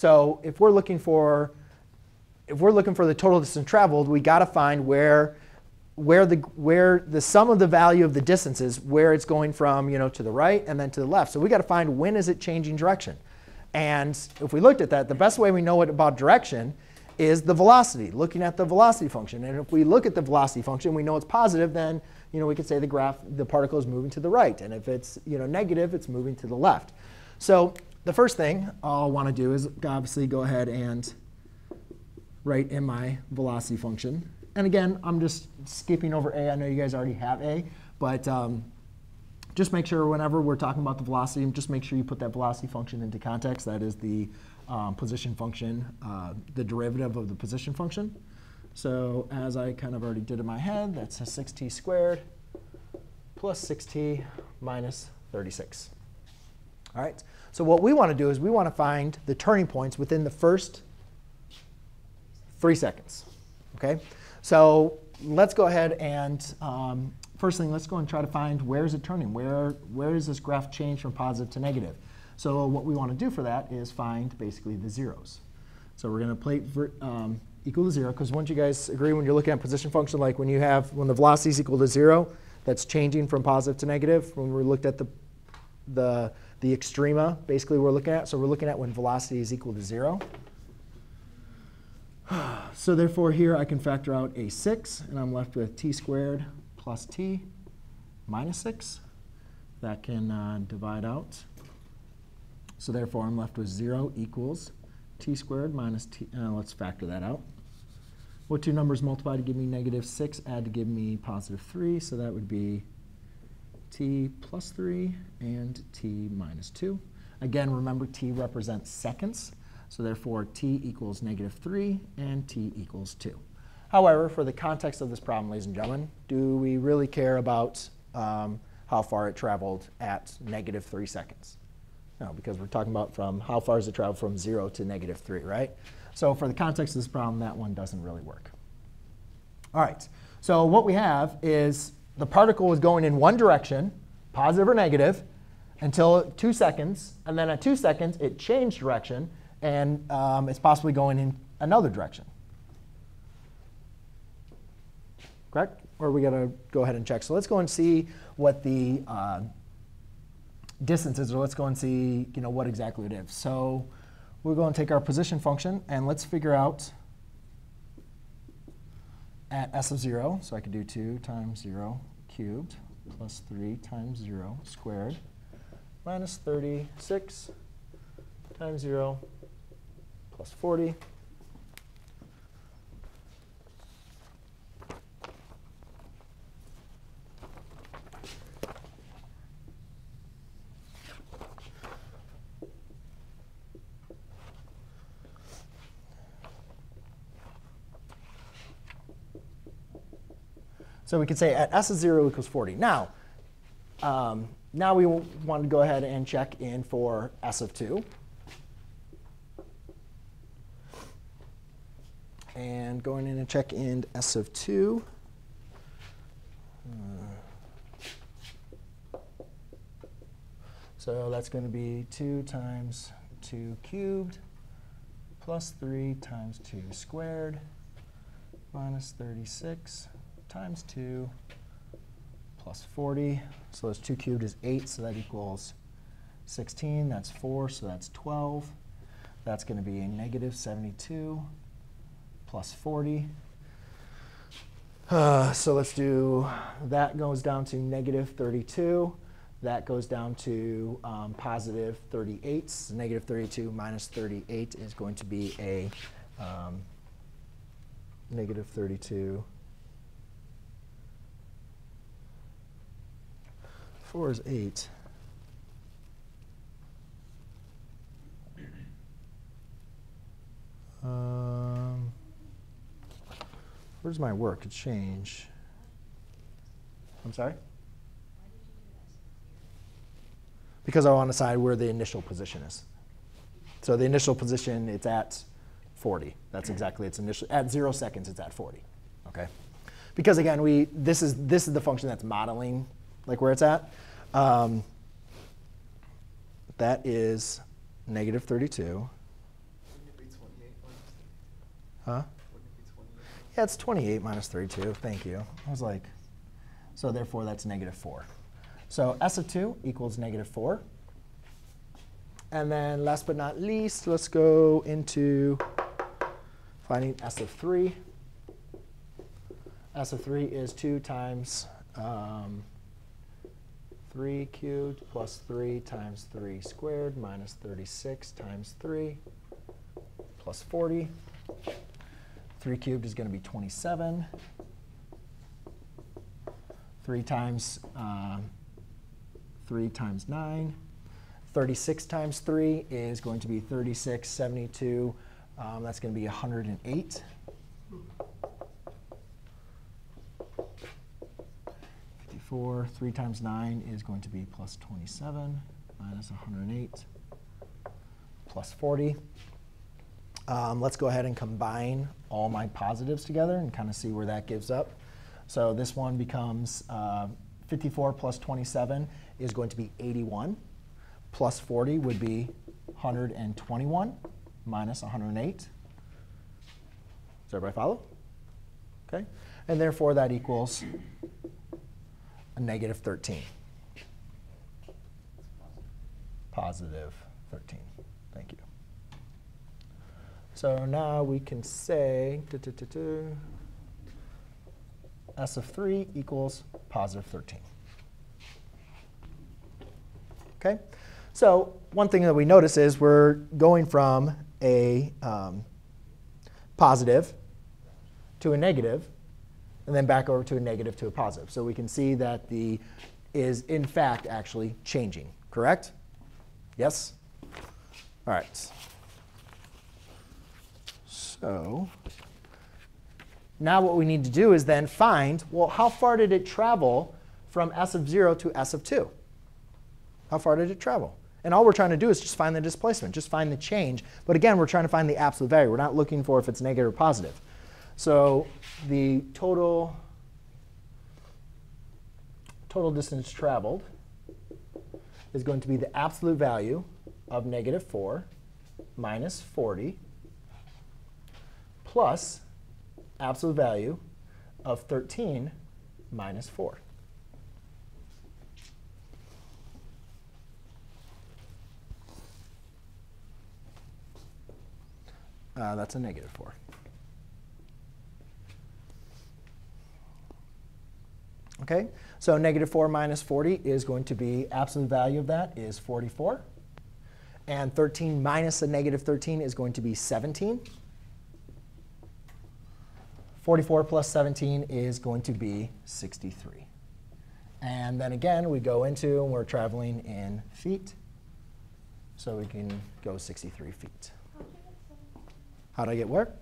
So if we're looking for if we're looking for the total distance traveled, we got to find where where the where the sum of the value of the distance is, where it's going from, you know, to the right and then to the left. So we got to find when is it changing direction. And if we looked at that, the best way we know it about direction is the velocity, looking at the velocity function. And if we look at the velocity function, we know it's positive, then you know, we could say the graph, the particle is moving to the right. And if it's you know, negative, it's moving to the left. So the first thing I'll want to do is obviously go ahead and write in my velocity function. And again, I'm just skipping over a. I know you guys already have a, but um, just make sure whenever we're talking about the velocity, just make sure you put that velocity function into context. That is the um, position function, uh, the derivative of the position function. So as I kind of already did in my head, that's a 6t squared plus 6t minus 36. All right. So what we want to do is we want to find the turning points within the first three seconds. Okay. So let's go ahead and um, first thing, let's go and try to find where is it turning? Where where does this graph change from positive to negative? So what we want to do for that is find basically the zeros. So we're going to plate um, equal to 0, because once you guys agree when you're looking at position function, like when you have, when the velocity is equal to 0, that's changing from positive to negative. When we looked at the, the, the extrema, basically we're looking at. So we're looking at when velocity is equal to 0. So therefore here I can factor out a 6, and I'm left with t squared plus t minus 6. That can uh, divide out. So therefore, I'm left with 0 equals t squared minus t. Uh, let's factor that out. What two numbers multiply to give me negative 6 add to give me positive 3? So that would be t plus 3 and t minus 2. Again, remember t represents seconds. So therefore, t equals negative 3 and t equals 2. However, for the context of this problem, ladies and gentlemen, do we really care about um, how far it traveled at negative 3 seconds? No, because we're talking about from how far does it travel from 0 to negative 3, right? So for the context of this problem, that one doesn't really work. All right, so what we have is the particle was going in one direction, positive or negative, until 2 seconds. And then at 2 seconds, it changed direction, and um, it's possibly going in another direction. Correct? Or we got to go ahead and check. So let's go and see what the uh, distances, or let's go and see you know, what exactly it is. So we're going to take our position function, and let's figure out at s of 0. So I could do 2 times 0 cubed plus 3 times 0 squared minus 36 times 0 plus 40 So we could say at s of 0 equals 40. Now, um, now we want to go ahead and check in for s of 2. And going in and check in s of 2. Uh, so that's going to be 2 times 2 cubed plus 3 times 2 squared minus 36 times 2 plus 40. So that's 2 cubed is 8, so that equals 16. That's 4, so that's 12. That's going to be a negative 72 plus 40. Uh, so let's do, that goes down to negative 32. That goes down to um, positive 38. So negative 32 minus 38 is going to be a um, negative 32 4 is 8. Um, where's my work? It change. I'm sorry? Because I want to decide where the initial position is. So the initial position, it's at 40. That's exactly its initial. At zero seconds, it's at 40. Okay. Because again, we this is this is the function that's modeling like where it's at. Um, that is negative 32 Huh? Yeah, it's 28 minus 32. Thank you. I was like, so therefore that's negative 4. So s of 2 equals negative 4. And then last but not least, let's go into finding s of 3. s of 3 is 2 times um, 3 cubed plus 3 times 3 squared minus 36 times 3 plus 40. 3 cubed is going to be 27. 3 times um, 3 times 9. 36 times 3 is going to be 36, 72. Um, that's going to be 108. 54, 3 times 9 is going to be plus 27 minus 108 plus 40. Um, let's go ahead and combine all my positives together and kind of see where that gives up. So this one becomes uh, 54 plus 27 is going to be 81. Plus 40 would be 121 minus 108. Does everybody follow? Okay. And therefore that equals negative 13. Positive 13. Thank you. So now we can say s of 3 equals positive 13. Okay? So one thing that we notice is we're going from a um, positive to a negative, and then back over to a negative to a positive. So we can see that the is in fact actually changing, correct? Yes? All right. So now what we need to do is then find, well, how far did it travel from s of 0 to s of 2? How far did it travel? And all we're trying to do is just find the displacement, just find the change. But again, we're trying to find the absolute value. We're not looking for if it's negative or positive. So the total, total distance traveled is going to be the absolute value of negative 4 minus 40 plus absolute value of 13 minus 4. Uh, that's a negative 4. Okay, so negative 4 minus 40 is going to be, absolute value of that is 44. And 13 minus a negative 13 is going to be 17. 44 plus 17 is going to be 63. And then again, we go into, and we're traveling in feet. So we can go 63 feet. How did I get where?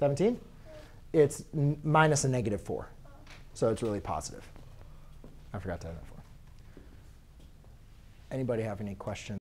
17? It's minus a negative 4. So it's really positive. I forgot to have that 4. Anybody have any questions?